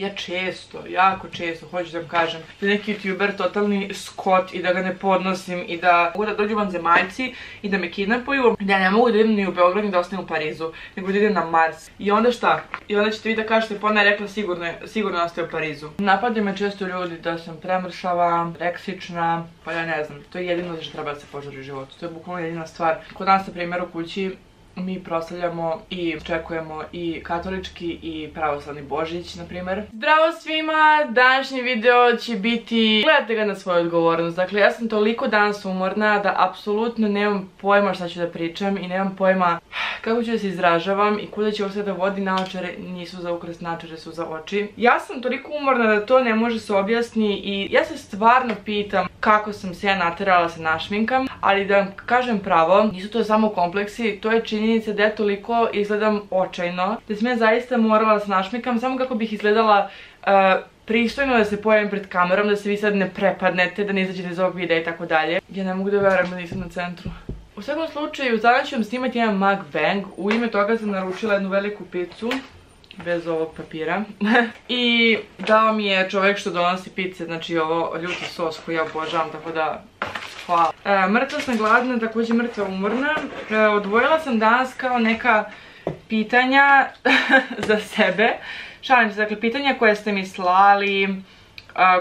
ja često, jako često, hoću da vam kažem, da neki youtuber totalni skot i da ga ne podnosim i da mogu da dođu vam zemaljci i da me kidnapuju, da ja ne mogu da idem ni u Beograd ni da ostanem u Parizu, nego da idem na Mars. I onda šta? I onda ćete vi da kažete, pa ona je rekla sigurno, sigurno ostaje u Parizu. Napadaju me često ljudi da sam premršava, reksična, pa ja ne znam, to je jedino što treba da se požari u životu. To je bukvalno jedina stvar. Kod nas, na primjer, u kući mi proslavljamo i očekujemo i katolički i pravoslavni Božić, na primjer. Zdravo svima! Današnji video će biti... Gledajte ga na svoju odgovornost. Dakle, ja sam toliko danas umorna da apsolutno nemam pojma šta ću da pričam i nemam pojma kako ću da se izražavam i kuda će ovo sve da vodi naočare, nisu za ukras naočare, su za oči. Ja sam toliko umorna da to ne može se objasni i ja se stvarno pitam kako sam se ja naterala se našminkam, ali da vam kažem pravo, nisu to samo kompleksi, to je činjenica da ja toliko izgledam očajno, da sam ja zaista morala se našminkam samo kako bih izgledala uh, pristojno da se pojavim pred kamerom, da se vi sad ne prepadnete, da ne izađete iz ovog videa i tako dalje. Ja ne mogu da verujem da nisam na centru. U svakom slučaju, sada ću vam snimati jedan mukbang. U ime toga sam naručila jednu veliku picu bez ovog papira. I dao mi je čovjek što donosi pice, znači ovo ljuti sos koji ja obožavam, tako da hvala. E, mrtva sam gladna, također mrtva umorna. E, odvojila sam danas kao neka pitanja za sebe. Šalim se, dakle, pitanja koje ste mi slali,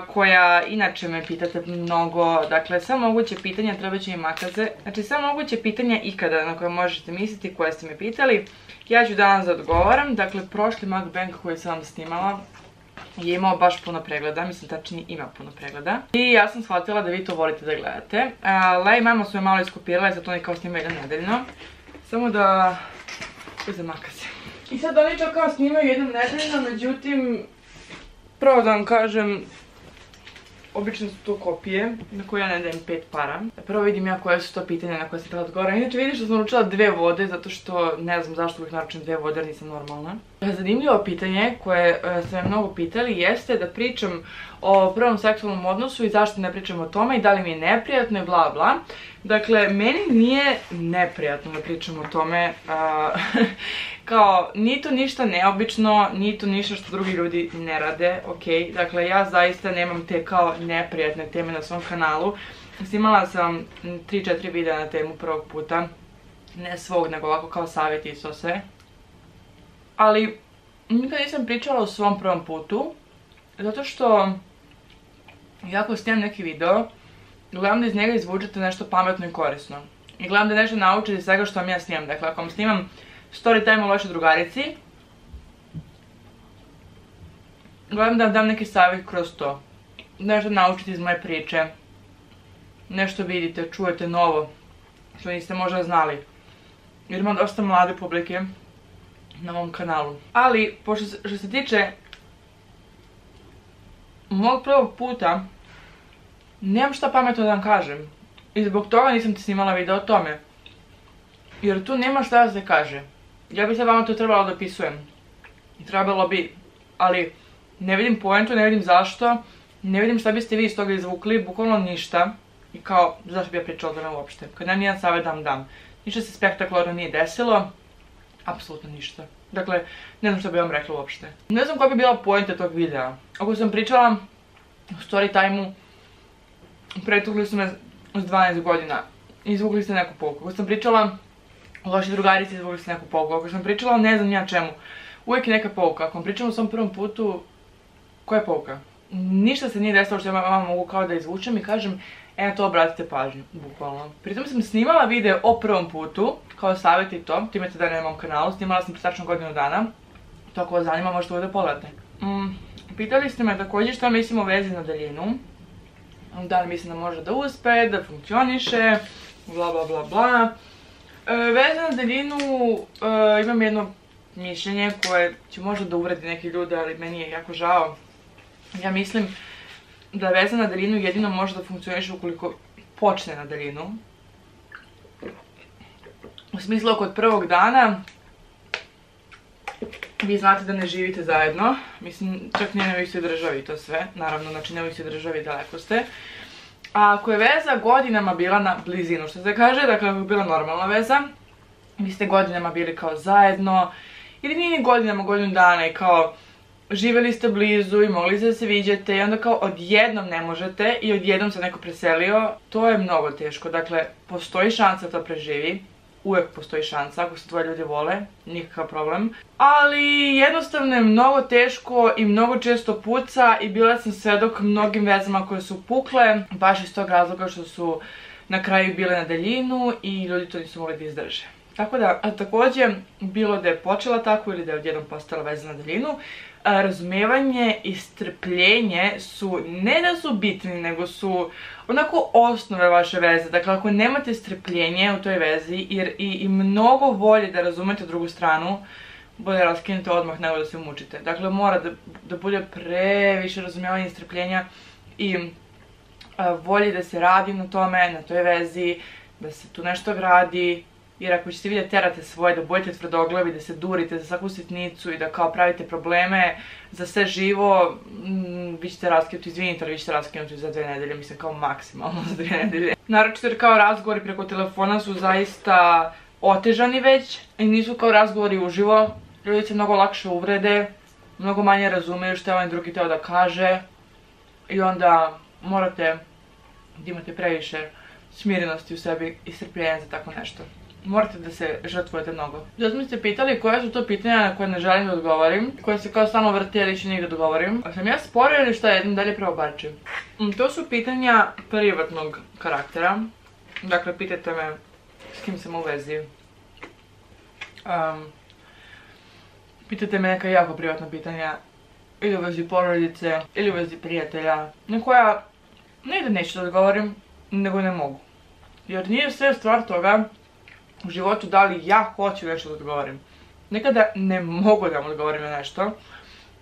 koja inače me pitate mnogo, dakle sve moguće pitanja, treba će mi makaze, znači sve moguće pitanja ikada na koje možete misliti koje ste me pitali, ja ću danas da odgovaram, dakle prošli mukbang koji sam vam snimala je imao baš puno pregleda, mislim tačnije ima puno pregleda. I ja sam shvatila da vi to volite da gledate. Lej mama su je malo iskopirala i zato oni kao snimaju jedan nedeljno. Samo da uzem makaze. I sad oni to kao snimaju jednom nedeljno, međutim, prvo da vam kažem, Obično su to kopije na koje ja ne dajem pet para. Prvo vidim ja koje su to pitanja na koje sam treba odgovoram. Inače vidiš što sam naručila dve vode zato što ne znam zašto uvijek naručim dve vode jer nisam normalna. Zanimljivo pitanje koje e, ste me mnogo pitali jeste da pričam o prvom seksualnom odnosu i zašto ne pričam o tome i da li mi je neprijatno i bla bla. Dakle, meni nije neprijatno da pričam o tome. kao, ni to ništa neobično, ni to ništa što drugi ljudi ne rade, ok. Dakle, ja zaista nemam te kao neprijatne teme na svom kanalu. Snimala sam 3-4 videa na temu prvog puta. Ne svog, nego ovako kao savjet i to sve. Ali, nikad nisam pričala o svom prvom putu. Zato što, jako snimam neki video, gledam da iz njega izvučete nešto pametno i korisno. I gledam da nešto naučite iz svega što vam ja snimam. Dakle, ako vam snimam story time u lošoj drugarici, gledam da vam dam neki savjet kroz to. Nešto naučite iz moje priče. Nešto vidite, čujete novo. Što niste možda znali. Jer imam dosta mlade publike na ovom kanalu. Ali, pošto što se tiče mog prvog puta, nemam šta pametno da vam kažem. I zbog toga nisam ti snimala video o tome. Jer tu nema šta da se kaže. Ja bi se vama to trebalo da opisujem. Trebalo bi, ali ne vidim poentu, ne vidim zašto. Ne vidim šta biste vi iz toga izvukli, bukvalno ništa. I kao, zašto bi ja pričala o tome uopšte? Kad nam nijedan savjet dam dam. Ništa se spektakularno nije desilo. Apsolutno ništa. Dakle, ne znam što bi vam rekla uopšte. Ne znam koja bi bila poenta tog videa. Ako sam pričala u story time-u, pretukli su me s 12 godina. Izvukli ste neku pouku. Ako sam pričala o loši drugarici, izvukli ste neku pouku. Ako sam pričala ne znam ja čemu, uvijek je neka pouka. Ako sam pričala u svom prvom putu, koja je pouka? Ništa se nije desilo što ja vama mogu kao da izvučem i kažem, e na to obratite pažnju, bukvalno. Pritom sam snimala video o prvom putu, kao savjet i to, timete da na mom kanalu, snimala sam tačno godinu dana. To ako vas zanima možete ovdje pogledati. Mm, pitali ste me također što mislim o vezi na daljinu. Da li mislim da može da uspe, da funkcioniše, bla bla bla bla. E, veza na daljinu, e, imam jedno mišljenje koje će možda da uvredi neke ljude, ali meni je jako žao. Ja mislim da veza na daljinu jedino može da funkcioniše ukoliko počne na daljinu. U smislu kod prvog dana vi znate da ne živite zajedno. Mislim, čak nije na istoj državi to sve. Naravno, znači ne u istoj državi daleko ste. A ako je veza godinama bila na blizinu, što se kaže, dakle ako je bila normalna veza, vi ste godinama bili kao zajedno, ili nije ni godinama, godinu dana i kao živjeli ste blizu i mogli ste da se viđete i onda kao odjednom ne možete i odjednom se neko preselio, to je mnogo teško. Dakle, postoji šansa da to preživi, uvek postoji šansa ako se tvoje ljudi vole, nikakav problem. Ali jednostavno je mnogo teško i mnogo često puca i bila sam svedok mnogim vezama koje su pukle, baš iz tog razloga što su na kraju bile na daljinu i ljudi to nisu mogli da izdrže. Tako da, a takođe, bilo da je počela tako ili da je odjednom postala veza na daljinu, razumevanje i strpljenje su, ne da su bitni, nego su onako osnove vaše veze. Dakle, ako nemate strpljenje u toj vezi jer i, i mnogo volje da razumete drugu stranu, bolje raskinite odmah nego da se mučite. Dakle, mora da, da bude previše razumevanja i strpljenja i volje da se radi na tome, na toj vezi, da se tu nešto gradi, jer ako ćete vi da terate svoje, da budete tvrdoglavi, da se durite za svaku sitnicu i da kao pravite probleme za sve živo, mm, vi ćete raskinuti, izvinite, ali vi ćete raskinuti za dve nedelje, mislim kao maksimalno za dve nedelje. Naročito jer kao razgovori preko telefona su zaista otežani već i nisu kao razgovori uživo. Ljudi se mnogo lakše uvrede, mnogo manje razumeju što je ovaj drugi teo da kaže i onda morate da imate previše smirenosti u sebi i strpljenja za tako nešto morate da se žrtvujete mnogo. Zato mi ste pitali koje su to pitanja na koje ne želim da odgovorim, koje se kao stalno vrti, ali nigde odgovorim. A sam ja spora ili šta jedem dalje preobarčim? Mm, to su pitanja privatnog karaktera. Dakle, pitajte me s kim sam u vezi. Um, pitajte me neka jako privatna pitanja. Ili u vezi porodice, ili u vezi prijatelja. Na koja ne da neću da odgovorim, nego ne mogu. Jer nije sve stvar toga u životu da li ja hoću nešto da odgovorim. Nekada ne mogu da vam odgovorim na nešto,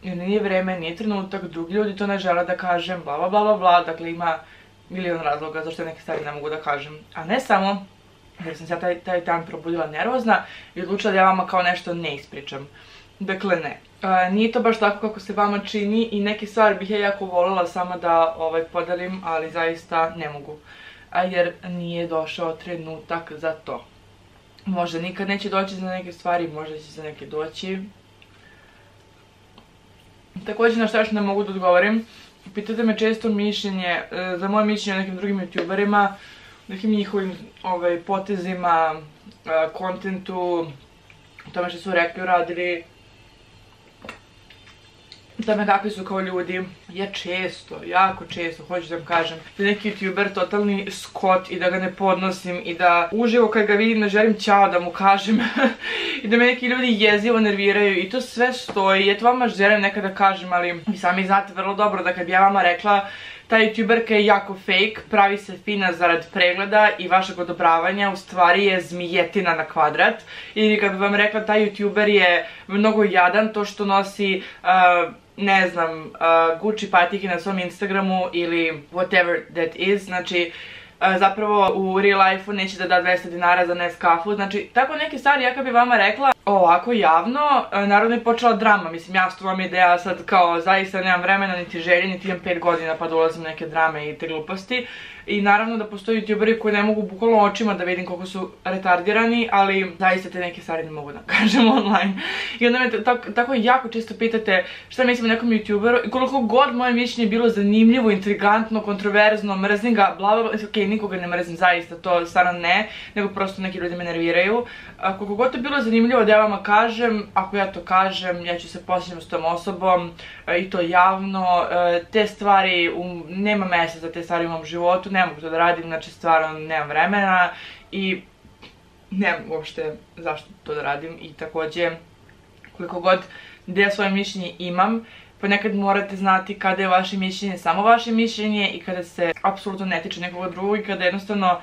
jer nije vreme, nije trenutak, drugi ljudi to ne žele da kažem, bla bla bla bla dakle ima milion razloga zašto neke stvari ne mogu da kažem. A ne samo, jer sam se ja taj, taj dan probudila nervozna i odlučila da ja vama kao nešto ne ispričam. Dakle, ne. E, nije to baš tako kako se vama čini i neke stvari bih ja jako voljela sama da ovaj, podelim, ali zaista ne mogu. A jer nije došao trenutak za to. Možda nikad neće doći za neke stvari, možda će za neke doći. Također na šta još ne mogu da odgovorim. Pitate me često mišljenje, e, za moje mišljenje o nekim drugim youtuberima, nekim njihovim ovaj, potezima, e, kontentu, tome što su rekli, uradili, tome kakvi su kao ljudi. Ja često, jako često, hoću da vam kažem, da neki youtuber totalni skot i da ga ne podnosim i da uživo kad ga vidim ne želim ćao da mu kažem i da me neki ljudi jezivo nerviraju i to sve stoji. Eto vama želim nekada kažem, ali vi sami znate vrlo dobro da kad bi ja vama rekla ta youtuberka je jako fake, pravi se fina zarad pregleda i vašeg odobravanja, u stvari je zmijetina na kvadrat. I kad bi vam rekla ta youtuber je mnogo jadan, to što nosi... ne znam, uh, Gucci patike na svom Instagramu ili whatever that is, znači uh, zapravo u real life-u neće da da 200 dinara za Nescafu, znači tako neke stvari ja kad bi vama rekla ovako javno, uh, naravno je počela drama, mislim jasno vam ideja sad kao zaista nemam vremena niti želje, niti imam 5 godina pa dolazim neke drame i te gluposti, i naravno da postoji youtuberi koji ne mogu bukvalno očima da vidim koliko su retardirani, ali zaista te neke stvari ne mogu da kažem online. I onda me tako, jako često pitate šta mislim o nekom youtuberu i koliko god moje mišljenje bilo zanimljivo, intrigantno, kontroverzno, mrzim ga, bla bla bla, nikoga ne mrzim zaista, to stvarno ne, nego prosto neki ljudi me nerviraju. Koliko god to bilo zanimljivo da ja vama kažem, ako ja to kažem, ja ću se posjećati s tom osobom e, i to javno, e, te stvari, nema mjesta za te stvari u mom životu, ne mogu to da radim, znači stvarno nemam vremena i nemam uopšte zašto to da radim. I takođe koliko god da ja svoje mišljenje imam, ponekad morate znati kada je vaše mišljenje samo vaše mišljenje i kada se apsolutno ne tiče nekoga drugog i kada jednostavno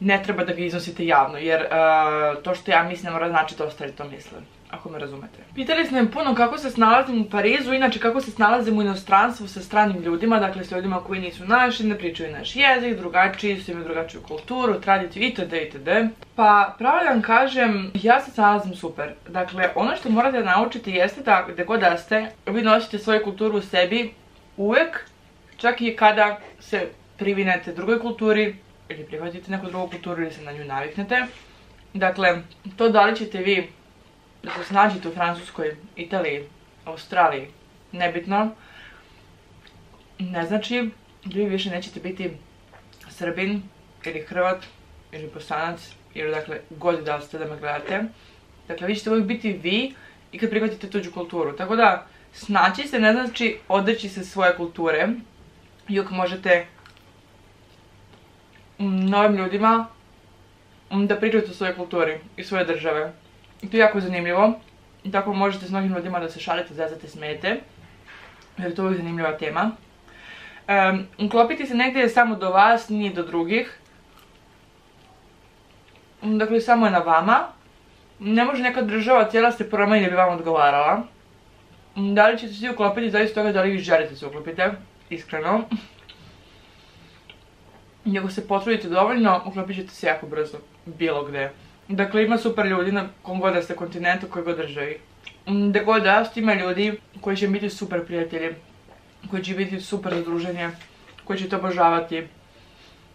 ne treba da ga iznosite javno, jer uh, to što ja mislim mora znači da ostali to misle ako me razumete. Pitali ste puno kako se snalazim u Parizu, inače kako se snalazim u inostranstvu sa stranim ljudima, dakle s ljudima koji nisu naši, ne pričaju naš jezik, drugačiji su, imaju drugačiju kulturu, tradiciju itd. itd. Pa pravo da vam kažem, ja se snalazim super. Dakle, ono što morate naučiti jeste da gde god da ste, vi nosite svoju kulturu u sebi uvek, čak i kada se privinete drugoj kulturi ili prihvatite neku drugu kulturu ili se na nju naviknete. Dakle, to da li ćete vi da se snađete u Francuskoj, Italiji, Australiji, nebitno, ne znači da vi više nećete biti Srbin ili Hrvat ili Bosanac ili dakle god da ste da me gledate. Dakle, vi ćete uvijek biti vi i kad prihvatite tuđu kulturu. Tako da, snaći se ne znači odreći se svoje kulture. Uvijek možete novim ljudima da pričate o svojoj kulturi i svoje države. I to je jako zanimljivo. I tako možete s mnogim ljudima da se šalite, zezate, smete. Jer to je zanimljiva tema. uklopiti se negdje je samo do vas, nije do drugih. Dakle, samo je na vama. Ne može neka država cijela se promeni da bi vam odgovarala. Da li ćete svi uklopiti, zavisno toga da li vi želite se uklopite, iskreno. I ako se potrudite dovoljno, uklopit ćete se jako brzo, bilo gdje. Dakle, ima super ljudi na kom god da ste kontinentu, koji god državi. Gdje god da ima ljudi koji će biti super prijatelji, koji će biti super zadruženje, koji će to obožavati.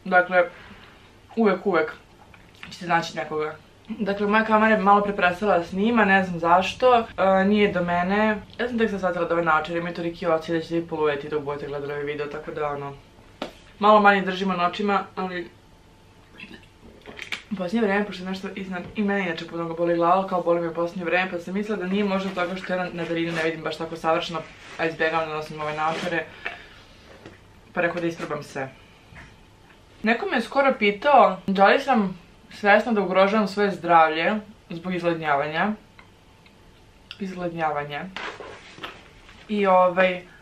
Dakle, uvek, uvek ćete naći nekoga. Dakle, moja kamera je malo preprestala da snima, ne znam zašto, e, nije do mene. Ja sam tek sad shvatila da ovaj način, ima toliki oci da ćete vi polujeti dok budete gledali ovaj video, tako da ono... Malo manje držimo noćima, ali... Posljednje vrijeme, pošto je nešto iznad, i mene inače puno boli glava, kao boli me posljednje vrijeme, pa sam mislila da nije možda toga što ja na daljinu ne vidim baš tako savršeno, a izbjegavam da nosim ove naočare. Pa rekao da isprobam sve. Neko me je skoro pitao da li sam svjesna da ugrožavam svoje zdravlje zbog izglednjavanja. Izglednjavanja. I ovaj...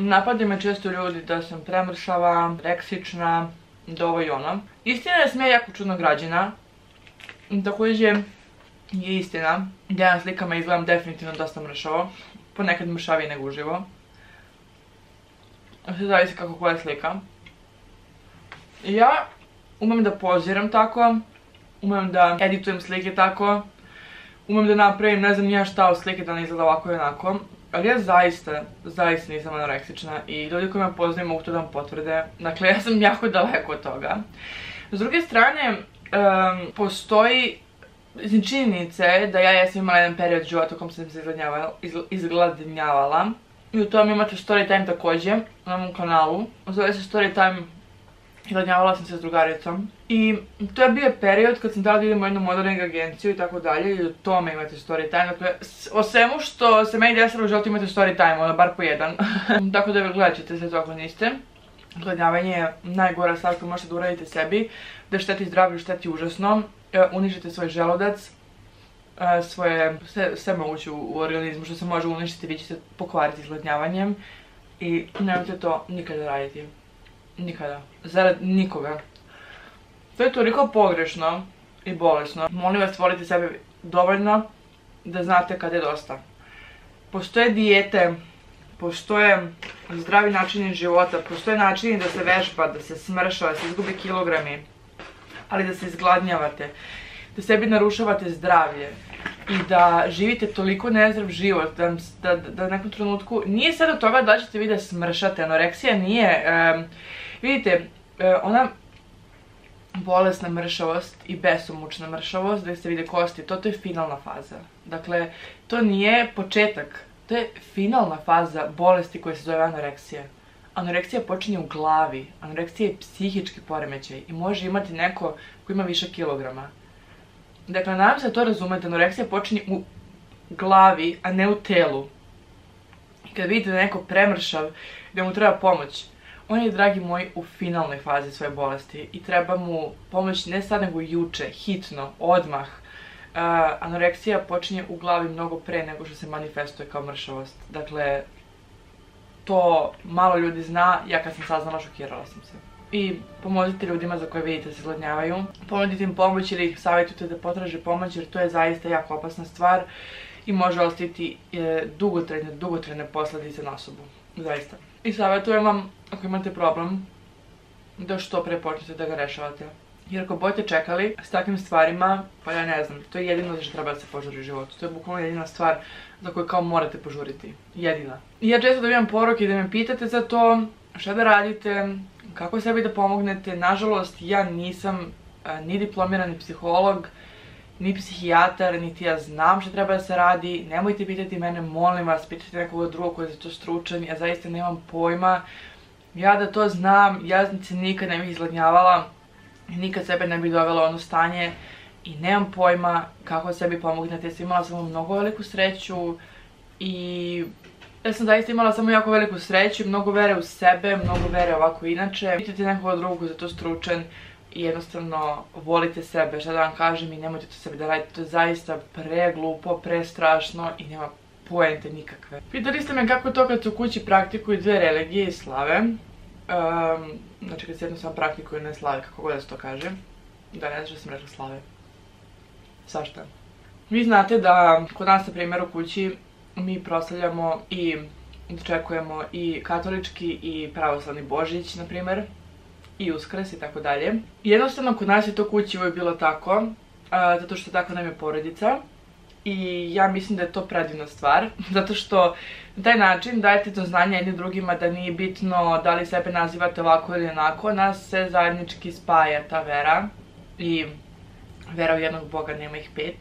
Napadaju me često ljudi da sam premršava, reksična, da ovo i ono. Istina je da sam ja jako čudno građena. Također je istina da ja na slikama izgledam definitivno dosta mršavo. Ponekad mršavije nego uživo. Sve zavisi kako koja slika. Ja umem da poziram tako, umem da editujem slike tako, umem da napravim ne znam nija šta od slike da ne izgleda ovako i onako. Ali ja zaista, zaista nisam anoreksična i ljudi koji me poznaju mogu to da vam potvrde. Dakle, ja sam jako daleko od toga. S druge strane, postoji činjenice da ja jesam imala jedan period života u kom sam se izgladnjavala. I u tom imate story time također na mom kanalu. Zove se story time Gladnjavala sam se s drugaricom. I to je bio period kad sam dala da idem u jednu modeling agenciju i tako dalje. I u tome imate story time. Dakle, o svemu što se meni desilo u životu imate story time, ono, bar po jedan. tako da gledat ćete sve to niste. Gladnjavanje je najgora stvar koju možete da uradite sebi. Da šteti zdravlju, šteti užasno. E, unižite svoj želodac. E, svoje, sve, moguće u, organizmu što se može uništiti, vi ćete pokvariti izgladnjavanjem. I nemojte to nikada raditi. Nikada. Zarad nikoga. To je toliko pogrešno i bolesno. Molim vas, volite sebe dovoljno da znate kada je dosta. Postoje dijete, postoje zdravi načini života, postoje načini da se vežba, da se smrša, da se izgubi kilogrami, ali da se izgladnjavate, da sebi narušavate zdravlje i da živite toliko nezdrav život, da, da, u nekom trenutku, nije sad od toga da ćete vi da smršate, anoreksija nije, Vidite, e, ona bolesna mršavost i besomučna mršavost, gdje se vide kosti, to, to je finalna faza. Dakle, to nije početak, to je finalna faza bolesti koja se zove anoreksija. Anoreksija počinje u glavi, anoreksija je psihički poremećaj i može imati neko koji ima više kilograma. Dakle, nadam se da to razumete, anoreksija počinje u glavi, a ne u telu. Kad vidite neko premršav, da mu treba pomoć, on je, dragi moji, u finalnoj fazi svoje bolesti i treba mu pomoć ne sad nego juče, hitno, odmah. anoreksija počinje u glavi mnogo pre nego što se manifestuje kao mršavost. Dakle, to malo ljudi zna, ja kad sam saznala šokirala sam se. I pomozite ljudima za koje vidite se zladnjavaju. Pomodite im pomoć ili ih savjetujte da potraže pomoć jer to je zaista jako opasna stvar i može ostaviti e, dugotrajne, dugotrajne posljedice na osobu. Zaista. I savjetujem vam, ako imate problem, da što pre počnete da ga rešavate. Jer ako budete čekali s takvim stvarima, pa ja ne znam, to je jedino što treba da se požuri u životu. To je bukvalno jedina stvar za koju kao morate požuriti. Jedina. I ja često dobijam poruke da me pitate za to, šta da radite, kako sebi da pomognete. Nažalost, ja nisam ni diplomirani psiholog, ni psihijatar, niti ja znam što treba da se radi. Nemojte pitati mene, molim vas, pitajte nekoga drugog koji je za to stručan. Ja zaista nemam pojma. Ja da to znam, ja se nikad ne bih izgladnjavala. Nikad sebe ne bih dovela ono stanje. I nemam pojma kako sebi pomognete. Ja sam imala samo mnogo veliku sreću. I ja sam zaista imala samo jako veliku sreću, mnogo vere u sebe, mnogo vere ovako inače. Pitajte nekoga drugog za to stručan i jednostavno volite sebe, šta da vam kažem i nemojte to sebi da radite, to je zaista preglupo, prestrašno i nema poente nikakve. Pitali ste me kako to kad se u kući praktikuju dve religije i slave, znači kad se jednostavno praktikuju ne slave, kako god da se to kaže, da ne znaš da sam rekla slave, svašta. Vi znate da kod nas na primjer u kući mi proslavljamo i dočekujemo i katolički i pravoslavni božić, na primjer i uskres i tako dalje. Jednostavno kod nas je to kući uvijek bilo tako, zato što tako nam je porodica. I ja mislim da je to predivna stvar, zato što na taj način dajete do znanja jednim drugima da nije bitno da li sebe nazivate ovako ili onako, nas se zajednički spaja ta vera i vera u jednog Boga, nema ih pet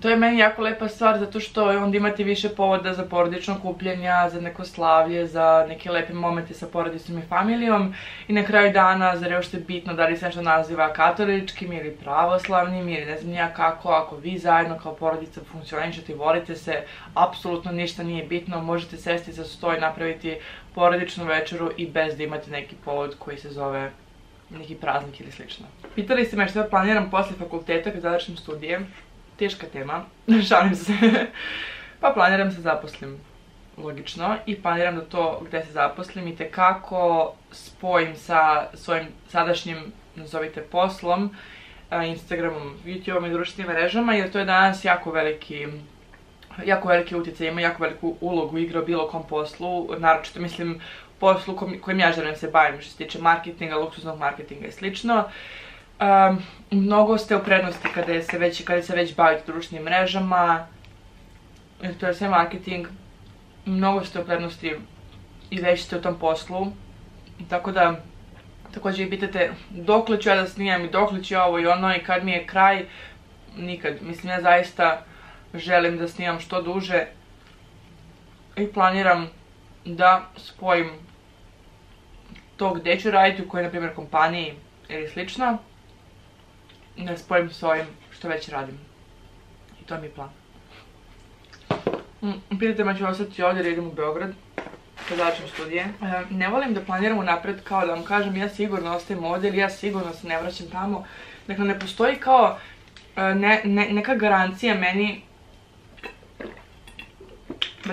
to je meni jako lepa stvar zato što onda imate više povoda za porodično kupljenja, za neko slavlje, za neke lepe momente sa porodicom i familijom. I na kraju dana je što je bitno da li se nešto naziva katoličkim ili pravoslavnim ili ne znam nija kako, ako vi zajedno kao porodica funkcionišete i volite se, apsolutno ništa nije bitno, možete sesti za sto i napraviti porodičnu večeru i bez da imate neki povod koji se zove neki praznik ili slično. Pitali ste me što planiram posle fakulteta kad završim studije teška tema, šalim se. pa planiram se zaposlim, logično, i planiram da to gdje se zaposlim i tekako spojim sa svojim sadašnjim, nazovite, poslom, Instagramom, YouTubeom i društvenim mrežama, jer to je danas jako veliki jako veliki utjecaj, ima jako veliku ulogu igra u bilo kom poslu, naročito mislim poslu kojim ja želim se bavim što se tiče marketinga, luksuznog marketinga i slično mnogo ste u prednosti kada se već, kada se već bavite društvenim mrežama, to je sve marketing, mnogo ste u prednosti i već ste u tom poslu, tako da također i pitate dokle ću ja da snimam i dokle ću ovo i ono i kad mi je kraj, nikad. Mislim ja zaista želim da snimam što duže i planiram da spojim to gdje ću raditi, u kojoj na primjer kompaniji ili slično ne spojim s ovim što već radim. I to mi je plan. Mm, pitajte me ću ostati ovdje jer idem u Beograd kad začnem studije. E, ne volim da planiram unapred kao da vam kažem ja sigurno ostajem ovdje ili ja sigurno se ne vraćam tamo. Dakle, ne postoji kao e, neka garancija meni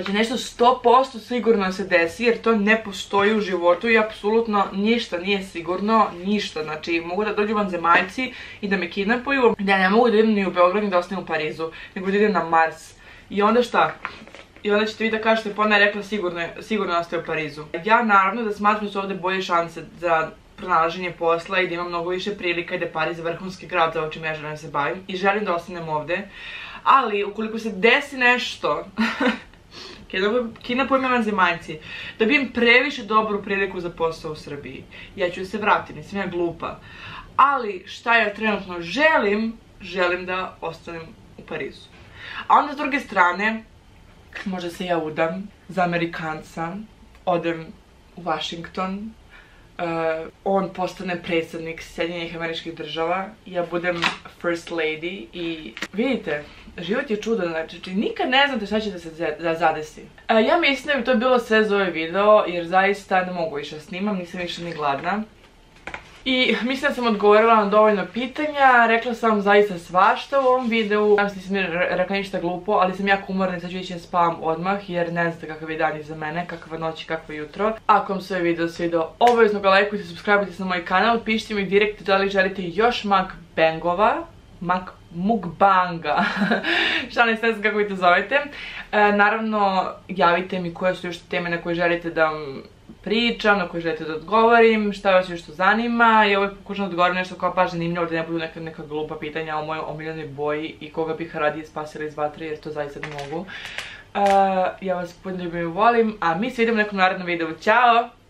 će nešto 100% sigurno se desi jer to ne postoji u životu i apsolutno ništa nije sigurno, ništa. Znači mogu da dođu zemaljci i da me kidnapuju, da ja ne mogu da idem ni u Beograd ni da ostanem u Parizu, nego da idem na Mars. I onda šta? I onda ćete vi da kažete, pa ona je rekla sigurno, sigurno ostaje u Parizu. Ja naravno da smatram da su ovdje bolje šanse za pronalaženje posla i da imam mnogo više prilika i da je Pariz vrhunski grad za o čim ja želim se bavim i želim da ostanem ovdje. Ali ukoliko se desi nešto Kina pojme zemaljci. Da bi im previše dobru priliku za posao u Srbiji. Ja ću se vratiti, nisam ja glupa. Ali šta ja trenutno želim, želim da ostanem u Parizu. A onda s druge strane, možda se ja udam za Amerikanca, odem u Washington, Uh, on postane predsjednik Sjedinjenih američkih država, ja budem first lady i vidite, život je čudan, znači nikad ne znate šta će da se zadesi. Uh, ja mislim da bi to bilo sve za ovaj video jer zaista ne mogu više snimam, nisam više ni gladna. I mislim da sam odgovorila na dovoljno pitanja, rekla sam zaista svašta u ovom videu. Znam se nisam rekla ništa glupo, ali sam jako umorna i sad ću ići spavam odmah jer ne znate kakav je dan iza mene, kakva noć i kakvo jutro. Ako vam se ovaj video svidio, obavezno ga lajkujte, subscribe se na moj kanal, pišite mi direkt da li želite još mukbangova, mukbanga, šta ne znam kako vi to zovete. E, naravno, javite mi koje su još teme na koje želite da vam pričam, na koje želite da odgovorim, šta vas još to zanima i uvijek pokušam da odgovorim nešto kao pa zanimljivo da ne budu neka, neka glupa pitanja o mojoj omiljenoj boji i koga bih radije spasila iz vatre jer to zaista ne mogu. Uh, ja vas puno i volim, a mi se vidimo u nekom narednom videu. Ćao!